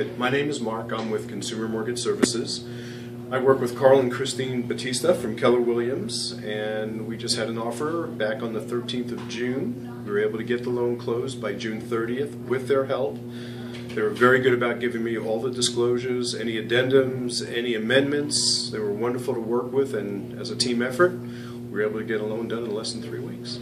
Good. My name is Mark. I'm with Consumer Mortgage Services. I work with Carl and Christine Battista from Keller Williams, and we just had an offer back on the 13th of June. We were able to get the loan closed by June 30th with their help. They were very good about giving me all the disclosures, any addendums, any amendments. They were wonderful to work with, and as a team effort, we were able to get a loan done in less than three weeks.